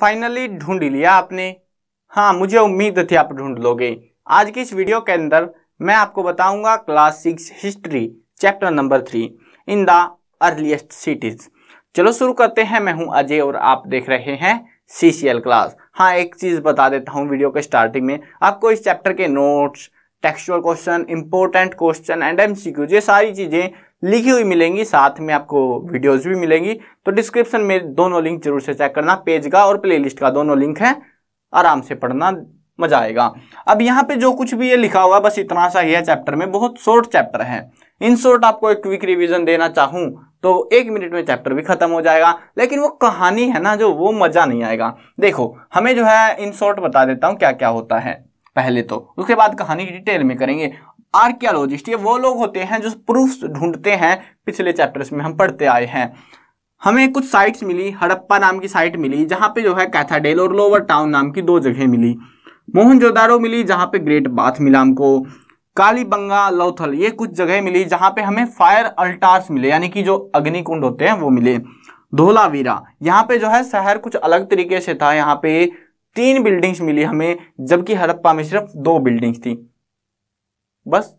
Finally ढूंढ लिया आपने। हाँ मुझे उम्मीद थी आप ढूंढ लोगे। आज की इस वीडियो के अंदर मैं आपको बताऊँगा class six history chapter number three in the earliest cities चलो शुरू करते हैं। मैं हूँ अजय और आप देख रहे हैं सी सी एल क्लास हाँ एक चीज़ बता देता हूँ वीडियो के स्टार्टिंग में। आपको इस चैप्टर के notes textual question important question and M ये सारी चीज़ें लिखी हुई मिलेंगी, साथ में आपको वीडियोस भी मिलेंगी। तो डिस्क्रिप्शन में दोनों लिंक ज़रूर से चेक करना पेज का और प्लेलिस्ट का दोनों लिंक है। आराम से पढ़ना, मज़ा आएगा। अब यहाँ पे जो कुछ भी ये लिखा हुआ बस इतना सा ही है चैप्टर में, बहुत शॉर्ट चैप्टर है। इन शॉर्ट आपको एक क्विक रिवीजन देना चाहूँ तो एक मिनट में चैप्टर भी खत्म हो जाएगा। लेकिन वो कहानी है ना, जो वो मज़ा नहीं आएगा। देखो, हमें जो है इन शॉर्ट बता देता हूँ क्या क्या होता है। पहले तो उसके बाद कहानी डिटेल में करेंगे। आर्कियोलॉजिस्ट, ये वो लोग होते हैं जो प्रूफ ढूंढते हैं पिछले चैप्टर्स में, हम पढ़ते आए हैं। हमें कुछ साइट्स मिली, हड़प्पा नाम की साइट मिली, जहाँ पे जो है कैथाडेल और लोअर टाउन नाम की दो जगह मिली। मोहनजोदारो मिली, जहाँ पे ग्रेट बाथ मिला हमको। कालीबंगा, लौथल, ये कुछ जगह मिली, जहाँ पे हमें फायर अल्टार्स मिले, यानी कि जो अग्निकुंड होते हैं, वो मिले। धोलावीरा, यहाँ पे जो है शहर कुछ अलग तरीके से था, यहाँ पे तीन बिल्डिंग्स मिली हमें, जबकि हड़प्पा में सिर्फ़ दो बिल्डिंग्स थी। बस,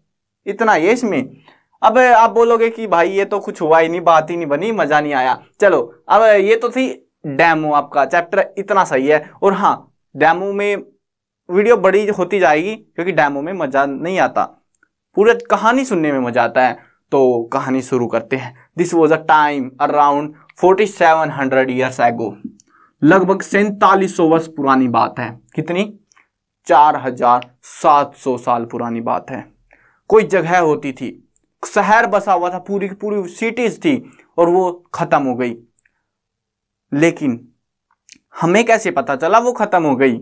इतना ये इसमें। अब आप बोलोगे कि भाई ये तो कुछ हुआ ही नहीं, बात ही नहीं बनी, मज़ा नहीं आया। चलो, अब ये तो थी डेमो आपका, चैप्टर इतना सही है। और हाँ डेमो में वीडियो बड़ी होती जाएगी, क्योंकि डेमो में मज़ा नहीं आता। पूरे कहानी सुनने में मज़ा आता है। तो कहानी शुरू करते हैं। This was a time around forty seven hundred years ago लगभग सैतालीस सौ वर्ष पुरानी बात है। कितनी? चार हज़ार सात सौ साल पुरानी बात है। कोई जगह होती थी। शहर बसा हुआ था, पूरी पूरी सिटीज़ थी और वो खत्म हो गई। लेकिन हमें कैसे पता चला वो खत्म हो गई?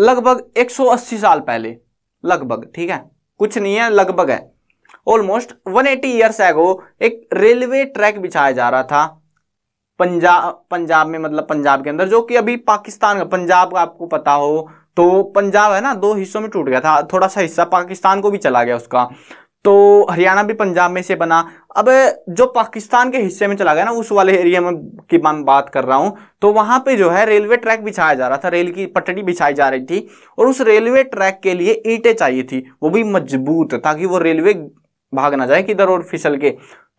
लगभग 180 साल पहले, लगभग, ठीक है? कुछ नहीं है, लगभग है। ऑलमोस्ट 180 एटी ईयर्स एगो एक रेलवे ट्रैक बिछाया जा रहा था। पंजाब पंजाब में मतलब पंजाब के अंदर, जो कि अभी पाकिस्तान का, पंजाब का आपको पता हो तो पंजाब है ना, दो हिस्सों में टूट गया था। थोड़ा सा हिस्सा पाकिस्तान को भी चला गया उसका। तो हरियाणा भी पंजाब में से बना। अब जो पाकिस्तान के हिस्से में चला गया ना, उस वाले एरिया में की मैं बात कर रहा हूँ तो वहाँ पे जो है रेलवे ट्रैक बिछाया जा रहा था। रेल की पटड़ी बिछाई जा रही थी और उस रेलवे ट्रैक के लिए ईंटें चाहिए थी। वो भी मज़बूत, ताकि वो रेलवे भाग ना जाए किधर और फिसल के।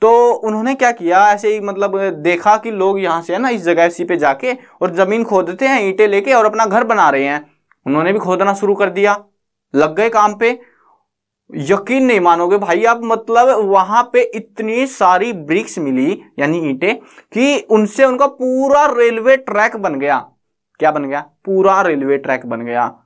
तो उन्होंने क्या किया, ऐसे ही मतलब देखा कि लोग यहाँ से है ना, इस जगह सी पे जाके और ज़मीन खोदते हैं, ईंटें लेके और अपना घर बना रहे हैं। उन्होंने भी खोदना शुरू कर दिया। लग गए काम पे। यकीन नहीं मानोगे भाई आप मतलब वहाँ पे इतनी सारी ब्रिक्स मिली, यानी ईंटें, कि उनसे उनका पूरा रेलवे ट्रैक बन गया। क्या बन गया? पूरा रेलवे ट्रैक बन गया।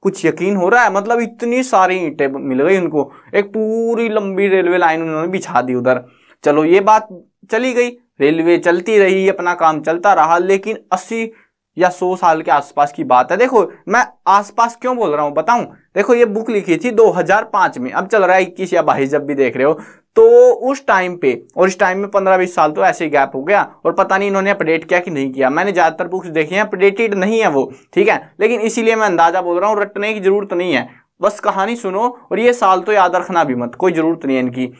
कुछ यकीन हो रहा है? मतलब इतनी सारी ईंटें मिल गई उनको। एक पूरी लंबी रेलवे लाइन उन्होंने बिछा दी उधर। चलो, ये बात चली गई। रेलवे चलती रही, अपना काम चलता रहा, लेकिन अस्सी या सौ साल के आसपास की बात है। देखो, मैं आसपास क्यों बोल रहा हूँ? बताऊँ। देखो, ये बुक लिखी थी 2005 में। अब चल रहा है इक्कीस या बाईस जब भी देख रहे हो। तो उस टाइम पे, और इस टाइम में पंद्रह बीस साल तो ऐसे ही गैप हो गया, और पता नहीं इन्होंने अपडेट किया कि नहीं किया। मैंने ज़्यादातर बुक्स देखी हैं अपडेटेड नहीं है वो, ठीक है? लेकिन इसीलिए मैं अंदाज़ा बोल रहा हूँ, रटने की ज़रूरत नहीं है। बस कहानी सुनो, और ये साल तो याद रखना भी मत, कोई ज़रूरत नहीं है इनकी।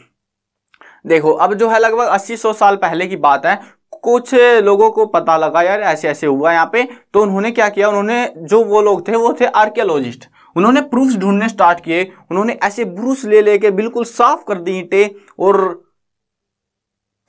देखो, अब जो है लगभग अस्सी सौ साल पहले की बात है कुछ लोगों को पता लगा यार, ऐसे ऐसे हुआ यहाँ पे। तो उन्होंने क्या किया? उन्होंने जो वो लोग थे, वो थे आर्कियोलॉजिस्ट उन्होंने प्रूफ्स ढूँढने स्टार्ट किए। उन्होंने ऐसे ब्रूस ले लेके बिल्कुल साफ़ कर दी ईंटें और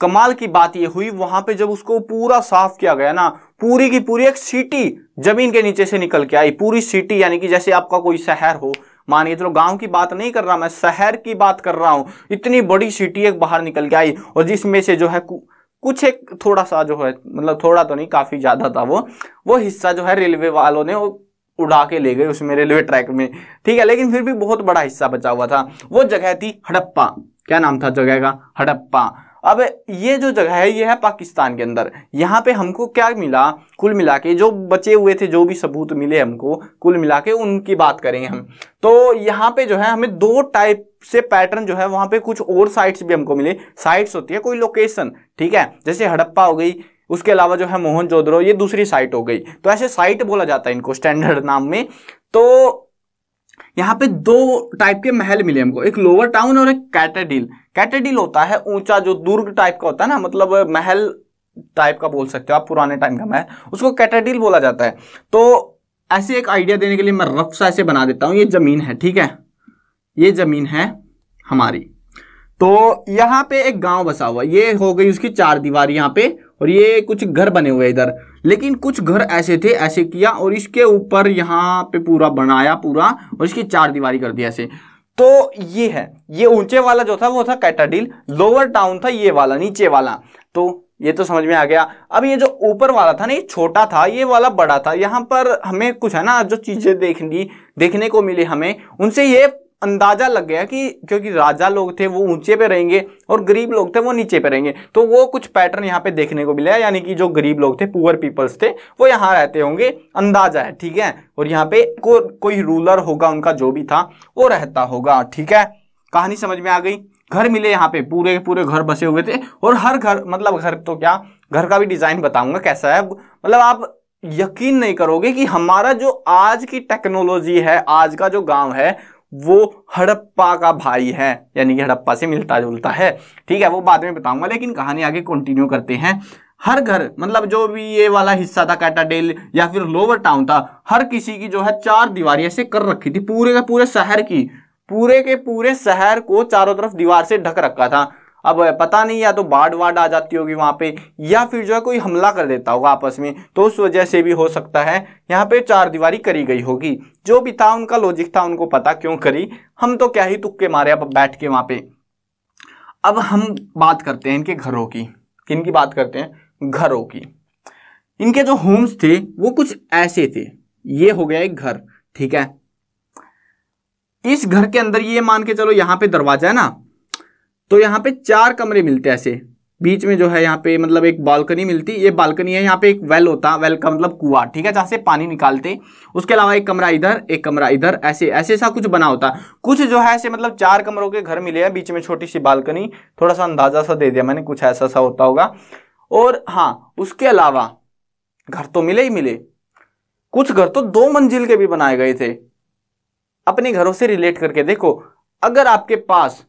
कमाल की बात ये हुई। वहाँ पे जब उसको पूरा साफ़ किया गया ना, पूरी की पूरी एक सिटी ज़मीन के नीचे से निकल के आई। पूरी सिटी यानी कि जैसे आपका कोई शहर हो। मानिए चलो, गाँव की बात नहीं कर रहा मैं, शहर की बात कर रहा हूँ। इतनी बड़ी सिटी एक बाहर निकल के आई और जिसमें से जो है कुछ एक थोड़ा सा जो है मतलब थोड़ा तो नहीं, काफ़ी ज़्यादा था वो। वो हिस्सा जो है रेलवे वालों ने उड़ा के ले गए उसमें रेलवे ट्रैक में। ठीक है, लेकिन फिर भी बहुत बड़ा हिस्सा बचा हुआ था। वो जगह थी हड़प्पा। क्या नाम था जगह का? हड़प्पा। अब ये जो जगह है, ये है पाकिस्तान के अंदर। यहाँ पे हमको क्या मिला? कुल मिला के जो बचे हुए थे, जो भी सबूत मिले हमको, कुल मिला के उनकी बात करेंगे हम। तो यहाँ पे जो है, हमें दो टाइप से पैटर्न जो है, वहाँ पे कुछ और साइट्स भी हमको मिले। साइट्स होती है कोई लोकेशन ठीक है? जैसे हड़प्पा हो गई, उसके अलावा जो है मोहन ये दूसरी साइट हो गई। तो ऐसे साइट बोला जाता है इनको स्टैंडर्ड नाम में। तो यहाँ पे दो टाइप के महल मिले हमको। एक लोअर टाउन और एक कैटेडिल कैटेडिल होता है ऊँचा, जो दुर्ग टाइप का होता है ना मतलब महल टाइप का बोल सकते हो आप, पुराने टाइम का महल। उसको कैटेडिल बोला जाता है। तो ऐसे एक आइडिया देने के लिए मैं रफ सा ऐसे बना देता हूँ। ये ज़मीन है, ठीक है? ये ज़मीन है हमारी। तो यहाँ पे एक गाँव बसा हुआ। ये हो गई उसकी चार दीवार यहाँ पे। और ये कुछ घर बने हुए इधर। लेकिन कुछ घर ऐसे थे, ऐसे किया और इसके ऊपर यहाँ पे पूरा बनाया पूरा और इसकी चार दीवारी कर दिया ऐसे। तो ये है, ये ऊँचे वाला जो था, वो था कैटाडील, लोअर टाउन था ये वाला, नीचे वाला। तो ये तो समझ में आ गया। अब ये जो ऊपर वाला था ना, ये छोटा था, ये वाला बड़ा था, यहाँ पर हमें कुछ है ना, जो चीज़ें देखनी, देखने को मिली हमें, उनसे ये अंदाज़ा लग गया कि क्योंकि राजा लोग थे वो ऊँचे पे रहेंगे और गरीब लोग थे वो नीचे पे रहेंगे। तो वो कुछ पैटर्न यहाँ पे देखने को मिला यानी कि जो गरीब लोग थे पुअर पीपल्स थे वो यहाँ रहते होंगे अंदाज़ा है ठीक है? और यहाँ पे को, कोई रूलर होगा उनका जो भी था वो रहता होगा ठीक है? कहानी समझ में आ गई? घर मिले यहाँ पे पूरे पूरे घर बसे हुए थे और हर घर मतलब घर तो क्या घर का भी डिज़ाइन बताऊँगा कैसा है मतलब आप यकीन नहीं करोगे कि हमारा जो आज की टेक्नोलॉजी है आज का जो गाँव है वो हड़प्पा का भाई है, यानी कि हड़प्पा से मिलता जुलता है। ठीक है, वो बाद में बताऊँगा, लेकिन कहानी आगे कंटिन्यू करते हैं। हर घर मतलब जो भी ये वाला हिस्सा था, कैटाडेल या फिर लोअर टाउन था, हर किसी की जो है चार दीवार ऐसे कर रखी थी, पूरे के पूरे शहर की, पूरे के पूरे शहर को चारों तरफ़ दीवार से ढक रखा था। अब पता नहीं, या तो बाढ़ वाढ़ आ जाती होगी वहाँ पे, या फिर जो है कोई हमला कर देता होगा आपस में तो उस वजह से भी हो सकता है, यहाँ पे चार दीवारी करी गई होगी। जो भी था उनका लॉजिक था, उनको पता क्यों करी? हम तो क्या ही तुक्के मारे अब बैठ के वहाँ पे। अब हम बात करते हैं इनके घरों की। किन की बात करते हैं? घरों की। इनके जो होम्स थे, वो कुछ ऐसे थे। ये हो गया एक घर, ठीक है? इस घर के अंदर ये मान के चलो, यहाँ पे दरवाज़ा है ना? तो यहाँ पे चार कमरे मिलते हैं ऐसे। बीच में जो है यहाँ पे मतलब एक बालकनी मिलती, ये बालकनी है, यहाँ पे एक वेल होता वेल का मतलब कुआ, ठीक है, जहाँ से पानी निकालते। उसके अलावा एक कमरा इधर, एक कमरा इधर, ऐसे ऐसे सा कुछ बना होता। कुछ जो है ऐसे मतलब चार कमरों के घर मिले हैं, बीच में छोटी सी बालकनी थोड़ा सा अंदाज़ा सा दे दिया मैंने, कुछ ऐसा सा होता होगा। और हाँ उसके अलावा घर तो मिले ही मिले। कुछ घर तो दो मंजिल के भी बनाए गए थे। अपने घरों से रिलेट करके देखो, अगर आपके पास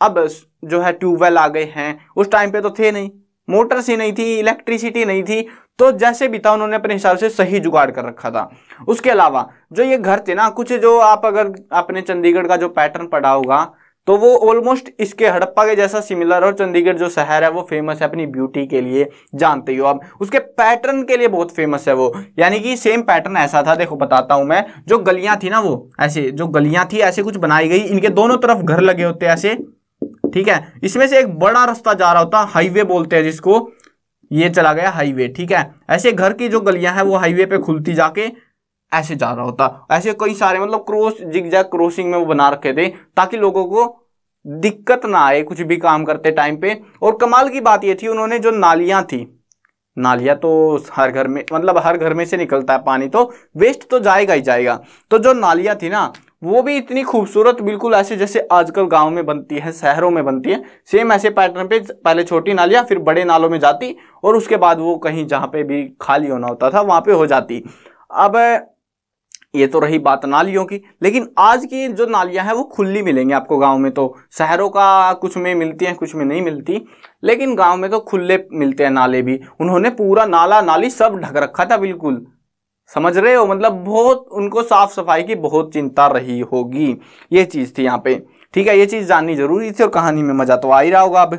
अब जो है ट्यूबवेल आ गए हैं। उस टाइम पे तो थे नहीं। मोटर्स ही नहीं थी इलेक्ट्रिसिटी नहीं थी। तो जैसे भी था, उन्होंने अपने हिसाब से सही जुगाड़ कर रखा था। उसके अलावा जो ये घर थे ना, कुछ जो आप अगर अपने चंडीगढ़ का जो पैटर्न पढ़ा होगा तो वो ऑलमोस्ट इसके हड़प्पा के जैसा सिमिलर और चंडीगढ़ जो शहर है, वो फ़ेमस है अपनी ब्यूटी के लिए, जानते हो आप। उसके पैटर्न के लिए बहुत फ़ेमस है वो। यानी कि सेम पैटर्न ऐसा था, देखो बताता हूँ मैं। जो गलियाँ थी ना वो, ऐसे, जो गलियाँ थी, ऐसे कुछ बनाई गई। इनके दोनों तरफ़ घर लगे होते ऐसे। ठीक है? इसमें से एक बड़ा रास्ता जा रहा होता, हाईवे बोलते हैं जिसको। ये चला गया हाईवे, ठीक है? ऐसे घर की जो गलियाँ हैं, वो हाईवे पे खुलती जाके ऐसे जा रहा होता। ऐसे कई सारे मतलब क्रॉस जिग क्रॉसिंग में वो बना रखे थे, ताकि लोगों को दिक्कत ना आए, कुछ भी काम करते टाइम पे। और कमाल की बात ये थी, उन्होंने जो नालियाँ थी, नालियाँ तो हर घर में मतलब हर घर में से निकलता है पानी तो वेस्ट तो जाएगा ही जाएगा। तो जो नालियाँ थी ना वो भी इतनी खूबसूरत बिल्कुल ऐसे जैसे आजकल गाँव में बनती है, शहरों में बनती है। सेम ऐसे पैटर्न पे पहले छोटी नालियाँ, फिर बड़े नालों में जाती और उसके बाद वो कहीं जहाँ पे भी खाली होना होता था, वहाँ पे हो जाती। अब, ये तो रही बात नालियों की, लेकिन आज की जो नालियाँ हैं वो खुली मिलेंगी आपको गाँव में तो। शहरों का कुछ में मिलती हैं, कुछ में नहीं मिलती, लेकिन गाँव में तो खुले मिलते हैं नाले भी। उन्होंने पूरा नाला, नाली सब ढक रखा था बिल्कुल। समझ रहे हो? मतलब बहुत, उनको साफ़ सफ़ाई की बहुत चिंता रही होगी। ये चीज़ थी यहाँ पे। ठीक है, ये चीज़ जाननी ज़रूरी थी और कहानी में मज़ा तो आ ही रहा होगा अब।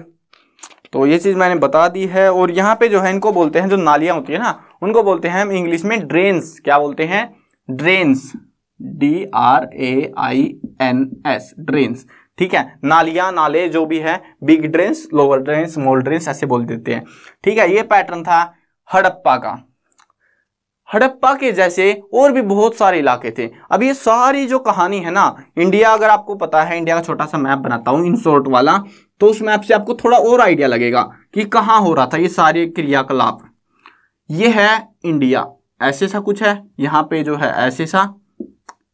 तो ये चीज़ मैंने बता दी है और यहाँ पे जो है, इनको बोलते हैं, जो नालियाँ होती है ना, उनको बोलते हैं हम इंग्लिश में ड्रेन्स। क्या बोलते हैं? Drains. D R A I N S drains. ठीक है, नालियाँ, नाले, जो भी है, big drains, lower drains, small drains, ऐसे बोल देते हैं। ठीक है, ये पैटर्न था हड़प्पा का। हड़प्पा के जैसे और भी बहुत सारे इलाके थे। अब ये सारी जो कहानी है ना इंडिया अगर आपको पता है इंडिया का छोटा सा मैप बनाता हूँ, इन शॉर्ट वाला तो उस मैप से आपको थोड़ा और आइडिया लगेगा कि कहाँ हो रहा था ये सारे क्रियाकलाप। ये है इंडिया ऐसे सा कुछ है, यहाँ पे जो है ऐसे सा।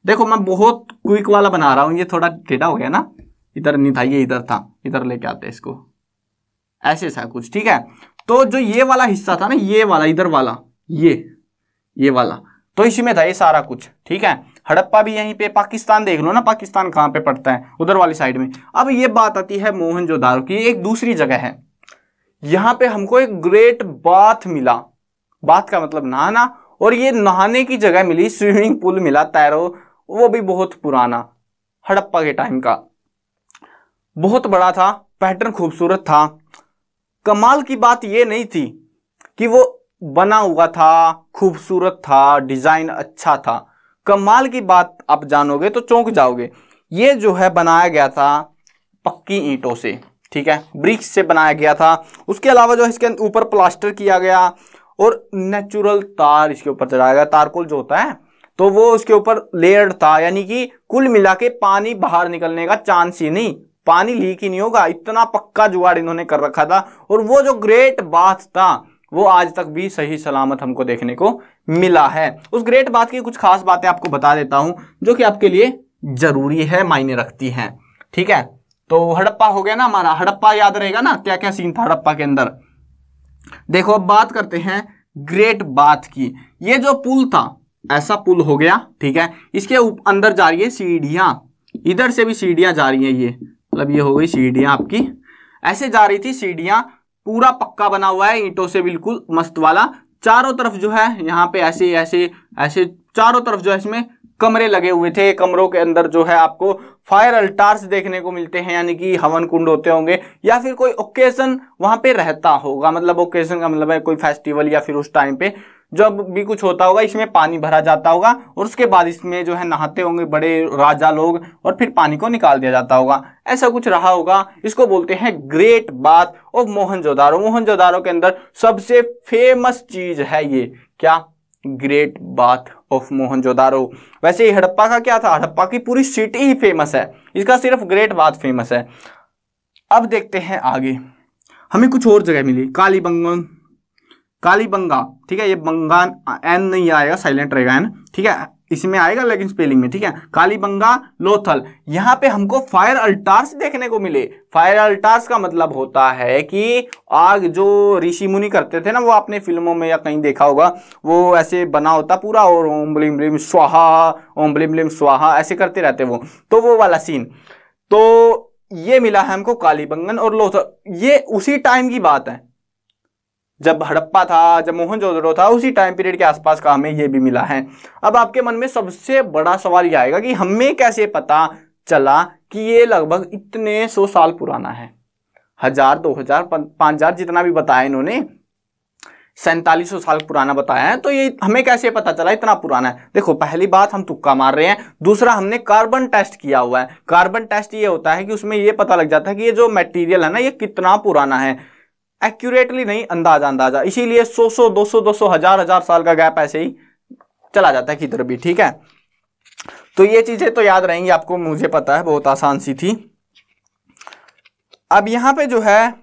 देखो, मैं बहुत क्विक वाला बना रहा हूँ, ये थोड़ा टेढ़ा हो गया ना। इधर नहीं था, ये इधर था, इधर लेके आते इसको। ऐसे सा कुछ, ठीक है? तो जो ये वाला हिस्सा था ना, ये वाला, इधर वाला, ये। ये वाला। तो इसी में था ये सारा कुछ, ठीक है? हड़प्पा भी यहीं पे, पाकिस्तान देख लो ना, पाकिस्तान कहाँ पे पड़ता है? उधर वाली साइड में। अब ये बात आती है मोहनजोदारो की एक दूसरी जगह है। यहाँ पे हमको एक ग्रेट बाथ मिला। बाथ का मतलब नहाना, और ये नहाने की जगह मिली स्विमिंग पूल मिला, तैरो। वो भी बहुत पुराना, हड़प्पा के टाइम का। बहुत बड़ा था पैटर्न खूबसूरत था। कमाल की बात ये नहीं थी कि वो बना हुआ था, खूबसूरत था, डिज़ाइन अच्छा था। कमाल की बात आप जानोगे तो चौंक जाओगे। ये जो है बनाया गया था पक्की ईंटों से, ठीक है? ब्रिक्स से बनाया गया था। उसके अलावा जो है इसके ऊपर प्लास्टर किया गया और नेचुरल तार इसके ऊपर चढ़ाया गया। तारकोल जो होता है तो वो उसके ऊपर लेयर्ड था, यानी कि कुल मिला के पानी बाहर निकलने का चांस ही नहीं। पानी लीक ही नहीं होगा, इतना पक्का जुगाड़ इन्होंने कर रखा था। और वो जो ग्रेट बाथ था वो आज तक भी सही सलामत हमको देखने को मिला है। उस ग्रेट बात की कुछ खास बातें आपको बता देता हूँ, जो कि आपके लिए ज़रूरी है, मायने रखती हैं। ठीक है? तो हड़प्पा हो गया ना हमारा। हड़प्पा याद रहेगा ना? क्या क्या सीन था हड़प्पा के अंदर? देखो, अब बात करते हैं ग्रेट बात की। ये जो पुल था, ऐसा पुल हो गया, ठीक है? इसके अंदर जा रही है सीढ़ियाँ। इधर से भी सीढ़ियाँ जा रही है ये। मतलब ये हो गई सीढ़ियाँ आपकी। ऐसे जा रही थी सीढ़ियाँ पूरा पक्का बना हुआ है ईंटों से, बिल्कुल मस्त वाला। चारों तरफ़ जो है, यहाँ पे ऐसे ऐसे ऐसे चारों तरफ़ जो है, इसमें कमरे लगे हुए थे। कमरों के अंदर जो है आपको फायर अल्टार्स देखने को मिलते हैं, यानी कि हवन कुंड होते होंगे, या फिर कोई ओकेजन वहाँ पे रहता होगा। मतलब ओकेजन का मतलब है कोई फेस्टिवल या फिर उस टाइम पे। जब भी कुछ होता होगा, इसमें पानी भरा जाता होगा और उसके बाद इसमें जो है नहाते होंगे बड़े राजा लोग और फिर पानी को निकाल दिया जाता होगा। ऐसा कुछ रहा होगा, इसको बोलते हैं ग्रेट बात ऑफ़ मोहनजोदारो मोहनजोदारो के अंदर सबसे फ़ेमस चीज़ है ये। क्या? ग्रेट बाथ ऑफ़ मोहनजोदारो वैसे हड़प्पा का क्या था? हड़प्पा की पूरी सिटी ही फ़ेमस है। इसका सिर्फ़ ग्रेट बाथ फ़ेमस है। अब देखते हैं आगे। हमें कुछ और जगह मिली। कालीबंगन कालीबंगा ठीक है? ये बंगान एन नहीं आएगा साइलेंट रहेगा एन ठीक है? इसमें आएगा लेकिन स्पेलिंग में, ठीक है? कालीबंगा लोथल, यहाँ पे हमको फायर अल्टार्स देखने को मिले। फायर अल्टार्स का मतलब होता है कि आग जो ऋषि मुनि करते थे ना, वो आपने फ़िल्मों में या कहीं देखा होगा, वो ऐसे बना होता पूरा और ओम ब्लिम ब्लिम स्वाहा, ओम ब्लिम ब्लिम स्वाहा, ऐसे करते रहते वो। तो वो वाला सीन तो ये मिला है हमको कालीबंगन और लोथल। ये उसी टाइम की बात है। जब हड़प्पा था, जब मोहनजोदड़ो था, उसी टाइम पीरियड के आसपास का हमें ये भी मिला है। अब आपके मन में सबसे बड़ा सवाल यह आएगा कि हमें कैसे पता चला कि ये लगभग इतने सौ साल पुराना है? हज़ार, दो हज़ार पाँच हज़ार जितना भी बताया इन्होंने, सैंतालीस सौ साल पुराना बताया है तो ये हमें कैसे पता चला इतना पुराना है? देखो, पहली बात हम तुक्का मार रहे हैं, दूसरा हमने कार्बन टेस्ट किया हुआ है। कार्बन टेस्ट ये होता है कि उसमें ये पता लग जाता है कि ये जो मटेरियल है ना, ये कितना पुराना है। एक्यूरेटली नहीं अंदाज़ा अंदाज़ा इसीलिए सौ सौ दो सौ दो सौ, हज़ार हज़ार साल का गैप ऐसे ही चला जाता है किधर भी, ठीक है? तो ये चीज़ें तो याद रहेंगी आपको, मुझे पता है, बहुत आसान सी थी। अब यहाँ पे जो है,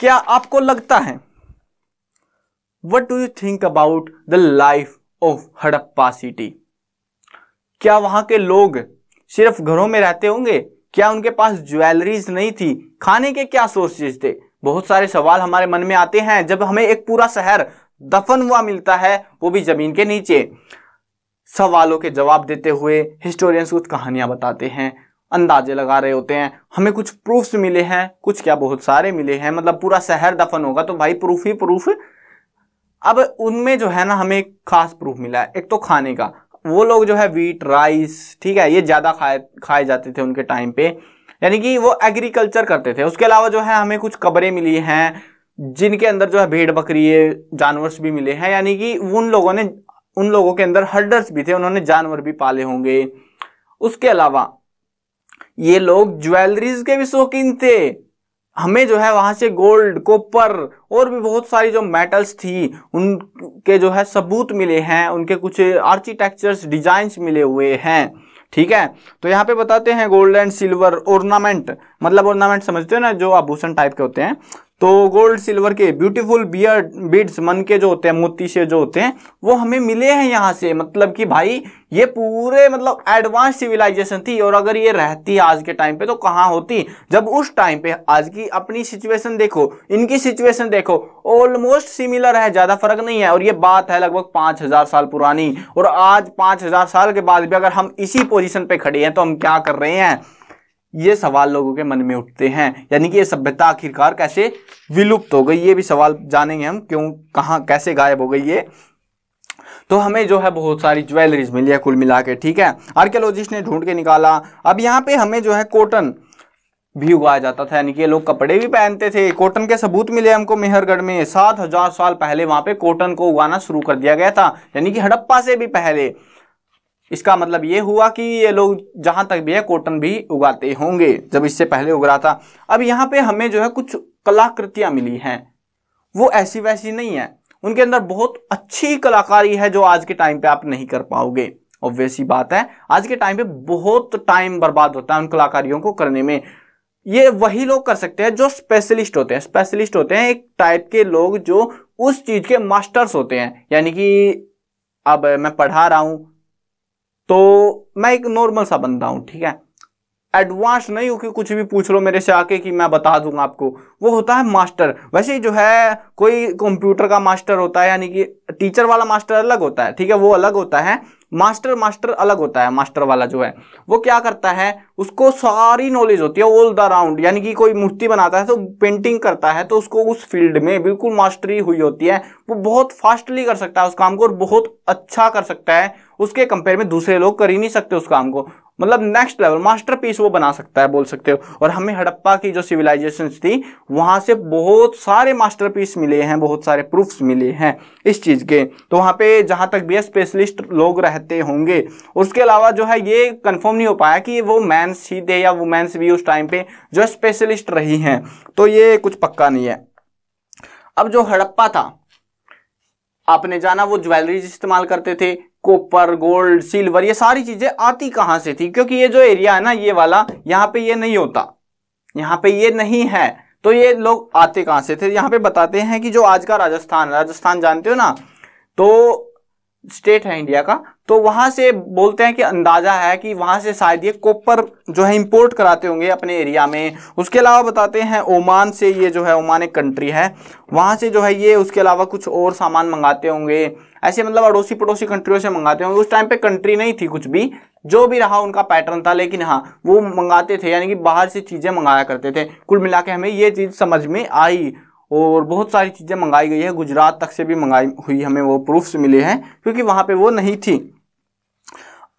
क्या आपको लगता है what do you think about the life of Harappa city क्या वहाँ के लोग सिर्फ़ घरों में रहते होंगे? क्या उनके पास ज्वेलरीज नहीं थी? खाने के क्या सोर्सेज थे? बहुत सारे सवाल हमारे मन में आते हैं। जब हमें एक पूरा शहर दफन हुआ मिलता है, वो भी ज़मीन के नीचे। सवालों के जवाब देते हुए हिस्टोरियंस कुछ कहानियाँ बताते हैं, अंदाजे लगा रहे होते हैं। हमें कुछ प्रूफ्स मिले हैं, कुछ क्या बहुत सारे मिले हैं। मतलब पूरा शहर दफन होगा तो भाई प्रूफ ही प्रूफ अब उनमें जो है ना हमें खास प्रूफ मिला है, एक तो खाने का। वो लोग जो है वीट राइस ठीक है, ये ज़्यादा खाए खाए जाते थे उनके टाइम पे। यानी कि वो एग्रीकल्चर करते थे। उसके अलावा जो है, हमें कुछ कब्रें मिली हैं, जिनके अंदर जो है, भेड़ बकरी जानवर भी मिले हैं। यानी कि उन लोगों ने, उन लोगों के अंदर हर्डर्स भी थे, उन्होंने जानवर भी पाले होंगे। उसके अलावा, ये लोग ज्वेलरीज के भी शौकीन थे। हमें जो है, वहाँ से गोल्ड कॉपर और भी बहुत सारी जो मेटल्स थी, उनके जो है, सबूत मिले हैं। उनके कुछ आर्किटेक्चर्स डिजाइंस मिले हुए हैं। ठीक है? तो यहाँ पे बताते हैं गोल्ड एंड सिल्वर ऑर्नामेंट मतलब ऑर्नामेंट समझते हो ना, जो आभूषण टाइप के होते हैं। तो गोल्ड सिल्वर के ब्यूटीफुल बियर बीड्स मन के जो होते हैं, मोती से जो होते हैं, वो हमें मिले हैं यहाँ से। मतलब कि भाई, ये पूरे मतलब एडवांस सिविलाइजेशन थी और अगर ये रहती आज के टाइम पे तो कहाँ होती? जब उस टाइम पे, आज की अपनी सिचुएशन देखो, इनकी सिचुएशन देखो ऑलमोस्ट सिमिलर है, ज़्यादा फ़र्क नहीं है। और ये बात है लगभग पाँच हज़ार साल पुरानी। और आज पाँच हज़ार साल के बाद भी अगर हम इसी पोजिशन पे खड़े हैं तो हम क्या कर रहे हैं? ये सवाल लोगों के मन में उठते हैं। यानी कि ये सभ्यता आखिरकार कैसे विलुप्त हो गई, ये भी सवाल जानेंगे हम, क्यों, कहाँ, कैसे गायब हो गई ये। तो हमें जो है बहुत सारी ज्वेलरीज मिली है कुल मिला ठीक है? आर्कियोलॉजिस्ट ने ढूंढ के निकाला। अब यहाँ पे हमें जो है कॉटन भी उगाया जाता था, यानी कि ये लोग कपड़े भी पहनते थे। कॉटन के सबूत मिले हमको मेहरगढ़ में। सात हज़ार साल पहले वहाँ पे कॉटन को उगाना शुरू कर दिया गया था, यानी कि हड़प्पा से भी पहले। इसका मतलब ये हुआ कि ये लोग जहाँ तक भी है, कॉटन भी उगाते होंगे, जब इससे पहले उग रहा था। अब यहाँ पे हमें जो है कुछ कलाकृतियाँ मिली हैं। वो ऐसी वैसी नहीं है। उनके अंदर बहुत अच्छी कलाकारी है जो आज के टाइम पे आप नहीं कर पाओगे। ऑब्वियस बात है, आज के टाइम पे बहुत टाइम बर्बाद होता है उन कलाकारियों को करने में। ये वही लोग कर सकते हैं जो स्पेशलिस्ट होते हैं। स्पेशलिस्ट होते हैं एक टाइप के लोग जो उस चीज़ के मास्टर्स होते हैं। यानी कि अब मैं पढ़ा रहा हूँ तो मैं एक नॉर्मल सा बंदा हूँ, ठीक है? एडवांस नहीं हो कि कुछ भी पूछ लो मेरे से आके कि मैं बता दूँगा आपको। वो होता है मास्टर वैसे जो है, कोई कंप्यूटर का मास्टर होता है, यानी कि टीचर वाला मास्टर अलग होता है, ठीक है? वो अलग होता है। मास्टर मास्टर अलग होता है, मास्टर वाला जो है, वो क्या करता है, उसको सारी नॉलेज होती है ऑल द राउंड यानी कि कोई मूर्ति बनाता है तो पेंटिंग करता है तो उसको उस फ़ील्ड में बिल्कुल मास्टरी हुई होती है, वो बहुत फास्टली कर सकता है उस काम को और बहुत अच्छा कर सकता है, उसके कंपेयर में दूसरे लोग कर ही नहीं सकते उस काम को। मतलब नेक्स्ट लेवल मास्टरपीस वो बना सकता है, बोल सकते हो। और हमें हड़प्पा की जो सिविलाइजेशन थी, वहाँ से बहुत सारे मास्टरपीस मिले हैं, बहुत सारे प्रूफ्स मिले हैं इस चीज़ के। तो वहाँ पे जहाँ तक भी स्पेशलिस्ट लोग रहते होंगे। उसके अलावा जो है, ये कंफर्म नहीं हो पाया कि वो मैंस ही थे या वुमेन्स भी उस टाइम पे जो स्पेशलिस्ट रही हैं। तो ये कुछ पक्का नहीं है। अब जो हड़प्पा था, आपने जाना वो ज्वेलरीज इस्तेमाल करते थे कॉपर गोल्ड सिल्वर ये सारी चीज़ें आती कहाँ से थी? क्योंकि ये जो एरिया है ना, ये वाला, यहाँ पे ये नहीं होता। यहाँ पे ये नहीं है। तो ये लोग आते कहाँ से थे? यहाँ पे बताते हैं कि जो आज का राजस्थान राजस्थान जानते हो ना? तो स्टेट है इंडिया का। तो वहाँ से बोलते हैं कि अंदाज़ा है कि वहाँ से शायद ये कॉपर जो है इंपोर्ट कराते होंगे अपने एरिया में। उसके अलावा बताते हैं ओमान से ये जो है ओमान एक कंट्री है। वहाँ से जो है ये, उसके अलावा कुछ और सामान मंगाते होंगे। ऐसे मतलब अड़ोसी पड़ोसी कंट्रियों से मंगाते होंगे। उस टाइम पे कंट्री नहीं थी कुछ भी। जो भी रहा उनका पैटर्न था, लेकिन हाँ वो मंगाते थे, यानी कि बाहर से चीज़ें मंगाया करते थे। कुल मिला के हमें ये चीज़ समझ में आई और बहुत सारी चीज़ें मंगाई गई है। गुजरात तक से भी मंगाई हुई हमें वो प्रूफ्स मिले हैं, क्योंकि वहाँ पे वो नहीं थी।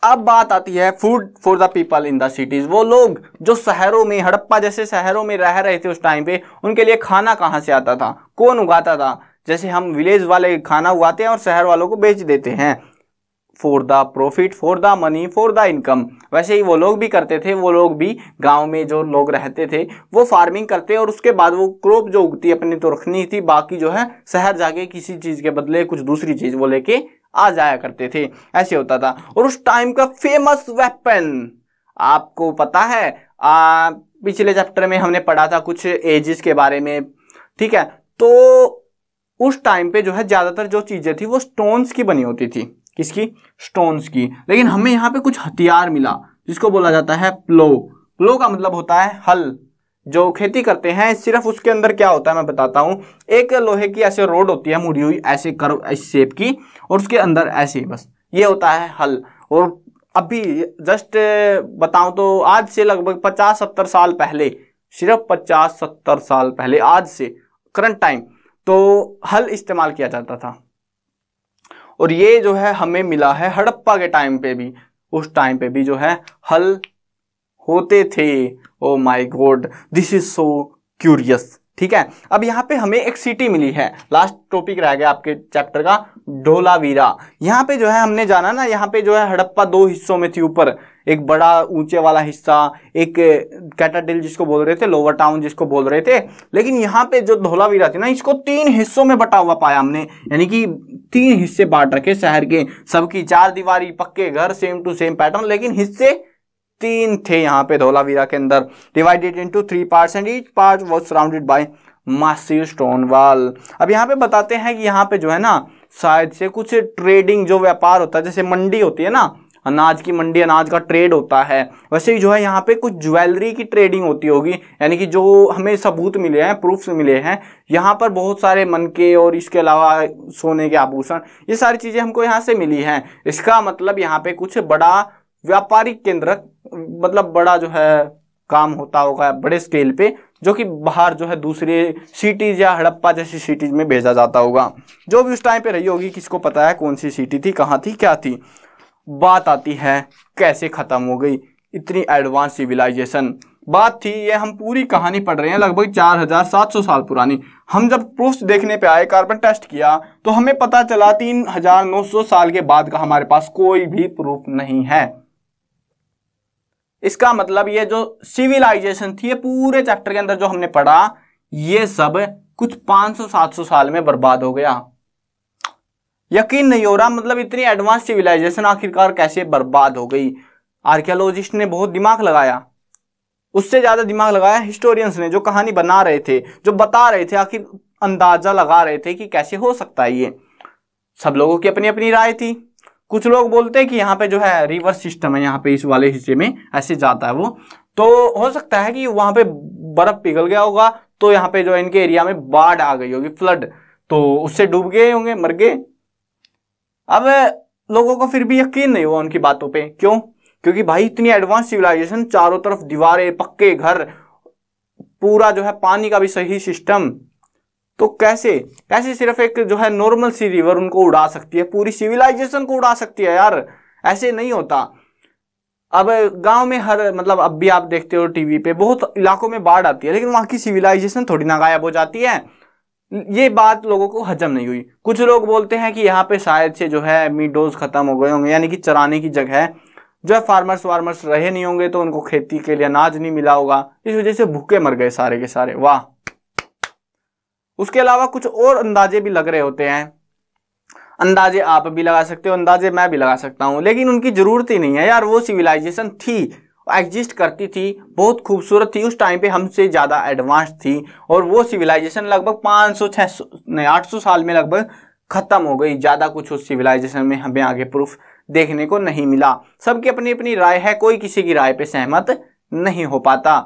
अब बात आती है food for the people in the cities वो लोग जो शहरों में, हड़प्पा जैसे शहरों में रह रहे थे उस टाइम पे, उनके लिए खाना कहाँ से आता था? कौन उगाता था? जैसे हम विलेज वाले खाना उगाते हैं और शहर वालों को बेच देते हैं। For the profit for the money for the income वैसे ही वो लोग भी करते थे, वो लोग भी गाँव में जो लोग रहते थे, वो फ़ार्मिंग करते और उसके बाद वो क्रॉप जो उगती, अपनी तो रखनी थी, बाकी जो है शहर जाके किसी चीज़ के बदले कुछ दूसरी चीज़ वो लेके आ जाया करते थे। ऐसे होता था। और उस टाइम का फ़ेमस वेपन आपको पता है आ, पिछले चैप्टर में हमने पढ़ा था कुछ एजिस के बारे में। ठीक है? तो उस टाइम पे जो है ज़्यादातर जो चीज़ें थी वो स्टोन्स की बनी होती थी। किसकी? स्टोन्स की। लेकिन हमें यहाँ पे कुछ हथियार मिला जिसको बोला जाता है प्लो प्लो का मतलब होता है हल। जो खेती करते हैं, सिर्फ़ उसके अंदर क्या होता है मैं बताता हूँ। एक लोहे की ऐसे रोड होती है, मुड़ी हुई ऐसे कर इस शेप की, और उसके अंदर ऐसे बस, ये होता है हल। और अभी जस्ट बताऊँ तो आज से लगभग पचास सत्तर साल पहले, सिर्फ़ पचास सत्तर साल पहले, आज से करंट टाइम तो हल इस्तेमाल किया जाता था। और ये जो है, हमें मिला है हड़प्पा के टाइम पे भी, उस टाइम पे भी जो है, हल होते थे। ओ my God this is so curious ठीक है? अब यहाँ पे हमें एक सिटी मिली है। लास्ट टॉपिक रह गया आपके चैप्टर का ढोलावीरा यहाँ पे जो है हमने जाना ना, यहाँ पे जो है हड़प्पा दो हिस्सों में थी ऊपर। एक बड़ा ऊँचे वाला हिस्सा, एक कैटाडिल जिसको बोल रहे थे, लोअर टाउन जिसको बोल रहे थे। लेकिन यहाँ पे जो धोलावीरा थी ना, इसको तीन हिस्सों में बटा हुआ पाया हमने। यानी कि तीन हिस्से बांट रखे शहर के। सबकी चार दीवारी, पक्के घर सेम टू सेम पैटर्न लेकिन हिस्से तीन थे यहाँ पे धोलावीरा के अंदर। Divided into three parts and each part was surrounded by massive stone wall अब यहाँ पे बताते हैं कि यहाँ पे जो है ना, शायद से कुछ ट्रेडिंग जो व्यापार होता है, जैसे मंडी होती है ना, अनाज की मंडी, अनाज का ट्रेड होता है। वैसे ही जो है यहाँ पे कुछ ज्वेलरी की ट्रेडिंग होती होगी, यानी कि जो हमें सबूत मिले हैं प्रूफ्स मिले हैं। यहाँ पर बहुत सारे मन के और इसके अलावा सोने के आभूषण, ये सारी चीज़ें हमको यहाँ से मिली हैं। इसका मतलब यहाँ पे कुछ बड़ा व्यापारिक केंद्र मतलब बड़ा जो है काम होता होगा बड़े स्केल पे, जो कि बाहर जो है दूसरे सिटीज़ या हड़प्पा जैसी सिटीज़ में भेजा जाता होगा। जो भी उस टाइम पे रही होगी, किसको पता है कौन सी सिटी थी, कहाँ थी, क्या थी? बात आती है, कैसे ख़त्म हो गई? इतनी एडवांस सिविलाइजेशन बात थी, ये हम पूरी कहानी पढ़ रहे हैं लगभग चार हज़ार सात सौ साल पुरानी। हम जब प्रूफ देखने पे आए कार्बन टेस्ट किया तो हमें पता चला तीन हज़ार नौ सौ साल के बाद का हमारे पास कोई भी प्रूफ नहीं है। इसका मतलब ये जो सिविलाइजेशन थी, ये पूरे चैप्टर के अंदर जो हमने पढ़ा, ये सब कुछ 500-700 साल में बर्बाद हो गया। यकीन नहीं हो रहा मतलब इतनी एडवांस सिविलाइजेशन आखिरकार कैसे बर्बाद हो गई। आर्कियोलॉजिस्ट ने बहुत दिमाग लगाया। उससे ज़्यादा दिमाग लगाया हिस्टोरियंस ने, जो कहानी बना रहे थे, जो बता रहे थे, आखिर अंदाज़ा लगा रहे थे कि कैसे हो सकता है ये। सब लोगों की अपनी अपनी राय थी। कुछ लोग बोलते हैं कि यहाँ पे जो है रिवर्स सिस्टम है, यहाँ पे इस वाले हिस्से में ऐसे जाता है वो। तो हो सकता है कि वहाँ पे बर्फ़ पिघल गया होगा तो यहाँ पे जो है इनके एरिया में बाढ़ आ गई होगी, फ्लड। तो उससे डूब गए होंगे, मर गए। अब लोगों को फिर भी यकीन नहीं हुआ उनकी बातों पे। क्यों? क्योंकि भाई इतनी एडवांस सिविलाइजेशन चारों तरफ़ दीवारें, पक्के घर, पूरा जो है पानी का भी सही सिस्टम तो कैसे? कैसे सिर्फ़ एक जो है नॉर्मल सी रिवर उनको उड़ा सकती है? पूरी सिविलाइजेशन को उड़ा सकती है यार। ऐसे नहीं होता। अब गाँव में हर मतलब अब भी आप देखते हो टीवी पे, बहुत इलाकों में बाढ़ आती है, लेकिन वहाँ की सिविलाइजेशन थोड़ी ना गायब हो जाती है। ये बात लोगों को हजम नहीं हुई। कुछ लोग बोलते हैं कि यहाँ पे शायद से जो है मीडोज खत्म हो गए होंगे, यानी कि चराने की जगह। जो है फार्मर्स वार्मर्स रहे नहीं होंगे तो उनको खेती के लिए अनाज नहीं मिला होगा। इस वजह से भूखे मर गए सारे के सारे। वाह! उसके अलावा कुछ और अंदाजे भी लग रहे होते हैं। अंदाजे आप भी लगा सकते हो, अंदाजे मैं भी लगा सकता हूँ, लेकिन उनकी ज़रूरत ही नहीं है यार, वो सिविलाइजेशन थी एग्जिस्ट करती थी, बहुत खूबसूरत थी, उस टाइम पे हमसे ज़्यादा एडवांस थी, और वो सिविलाइजेशन लगभग 500 600 नहीं 800 साल में लगभग ख़त्म हो गई, ज़्यादा कुछ उस सिविलाइजेशन में हमें आगे प्रूफ देखने को नहीं मिला। सबकी अपनी अपनी राय है, कोई किसी की राय पे सहमत नहीं हो पाता।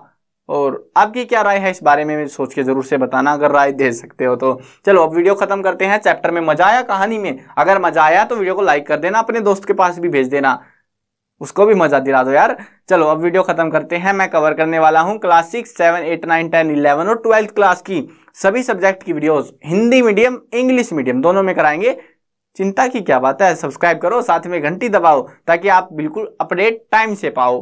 और आपकी क्या राय है इस बारे में सोच के ज़रूर से बताना, अगर राय दे सकते हो तो। चलो, अब वीडियो खत्म करते हैं चैप्टर में मज़ा आया कहानी में। अगर मज़ा आया तो वीडियो को लाइक कर देना, अपने दोस्त के पास भी भेज देना। उसको भी मज़ा दिला दो यार। चलो, अब वीडियो खत्म करते हैं। मैं कवर करने वाला हूँ class six seven eight nine ten eleven और ट्वेल्थ क्लास की सभी सब्जेक्ट की videos Hindi medium English medium दोनों में कराएँगे। चिंता की क्या बात है? सब्सक्राइब करो, साथ में घंटी दबाओ, ताकि आप बिल्कुल अपडेट टाइम से पाओ।